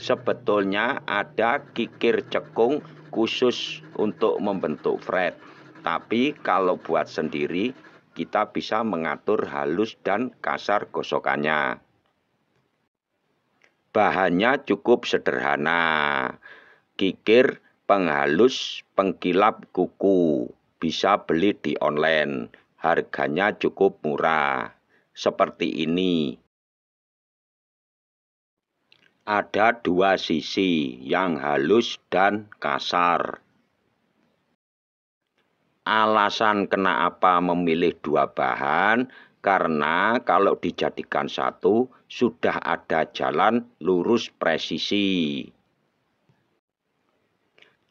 sebetulnya ada kikir cekung khusus untuk membentuk fret. Tapi kalau buat sendiri, kita bisa mengatur halus dan kasar gosokannya. Bahannya cukup sederhana. Kikir penghalus pengkilap kuku. Bisa beli di online. Harganya cukup murah. Seperti ini. Ada dua sisi, yang halus dan kasar. Alasan kenapa memilih dua bahan karena kalau dijadikan satu sudah ada jalan lurus presisi.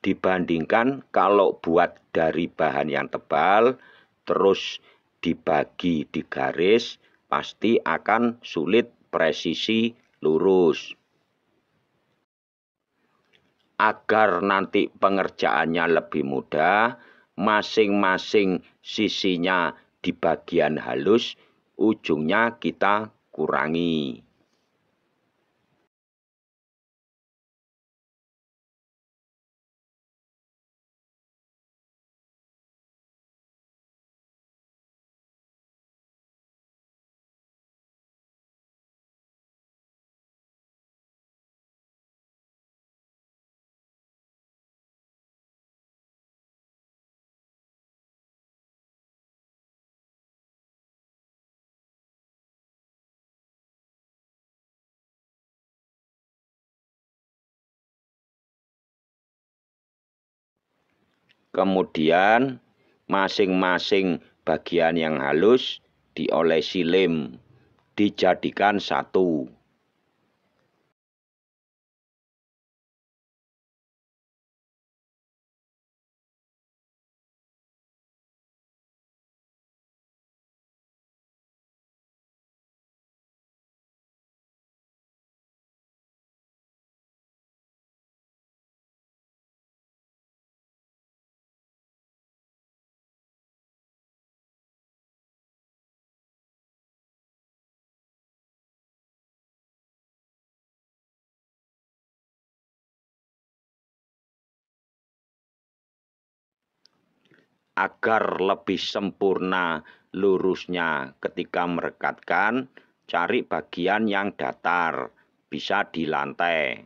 Dibandingkan kalau buat dari bahan yang tebal terus dibagi di garis pasti akan sulit presisi lurus. Agar nanti pengerjaannya lebih mudah, masing-masing sisinya di bagian halus ujungnya kita kurangi. Kemudian masing-masing bagian yang halus diolesi lem, dijadikan satu. Agar lebih sempurna lurusnya ketika merekatkan, cari bagian yang datar, bisa di lantai.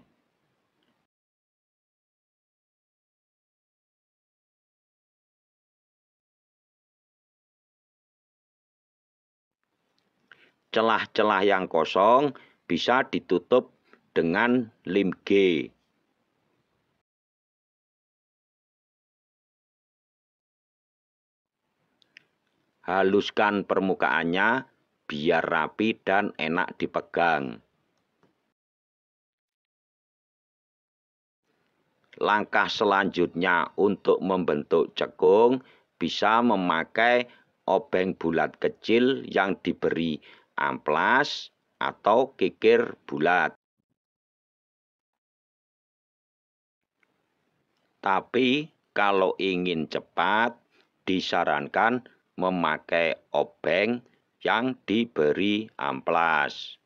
Celah-celah yang kosong bisa ditutup dengan lim G Haluskan permukaannya biar rapi dan enak dipegang. Langkah selanjutnya untuk membentuk cekung bisa memakai obeng bulat kecil yang diberi amplas atau kikir bulat. Tapi kalau ingin cepat, disarankan memakai obeng yang diberi amplas.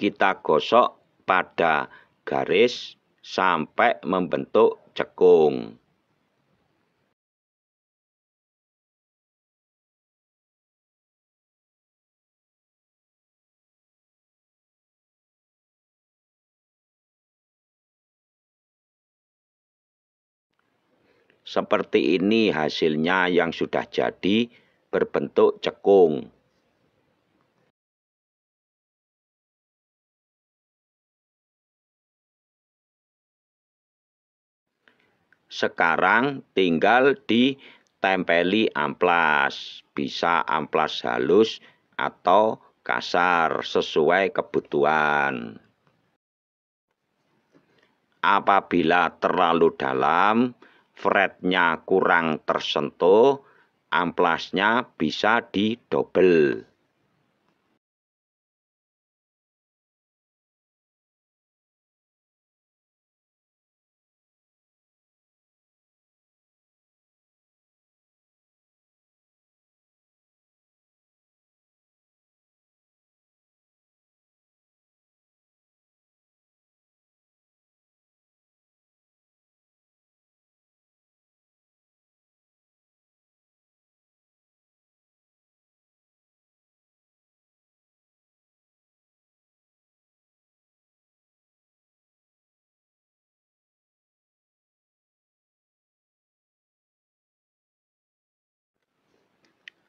Kita gosok pada garis sampai membentuk cekung. Seperti ini hasilnya yang sudah jadi berbentuk cekung. Sekarang tinggal di tempeli amplas, bisa amplas halus atau kasar sesuai kebutuhan. Apabila terlalu dalam, fretnya kurang tersentuh, amplasnya bisa didobel.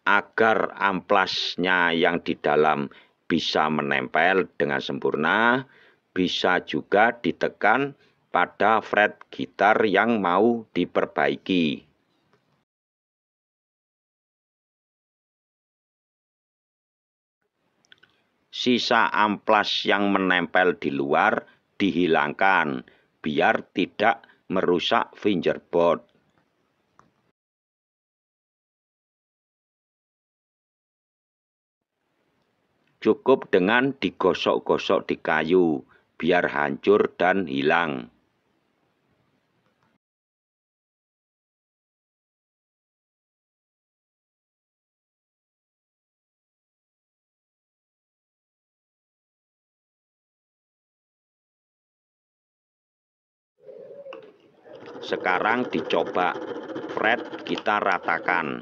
Agar amplasnya yang di dalam bisa menempel dengan sempurna, bisa juga ditekan pada fret gitar yang mau diperbaiki. Sisa amplas yang menempel di luar dihilangkan biar tidak merusak fingerboard. Cukup dengan digosok-gosok di kayu, biar hancur dan hilang. Sekarang dicoba, fret kita ratakan.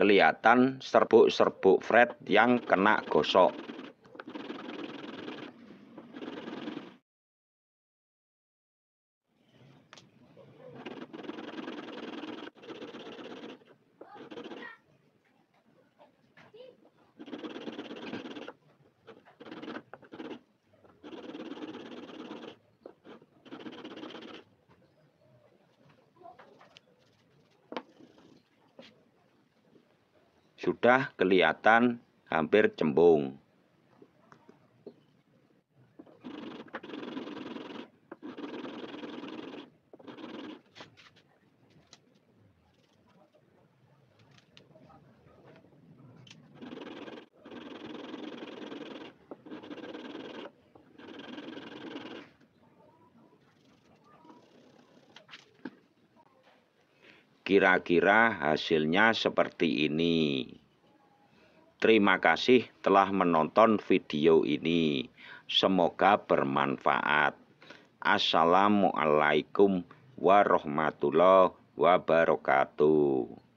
Kelihatan serbuk-serbuk fret yang kena gosok. Sudah kelihatan hampir cembung. Kira-kira hasilnya seperti ini. Terima kasih telah menonton video ini. Semoga bermanfaat. Assalamualaikum warahmatullahi wabarakatuh.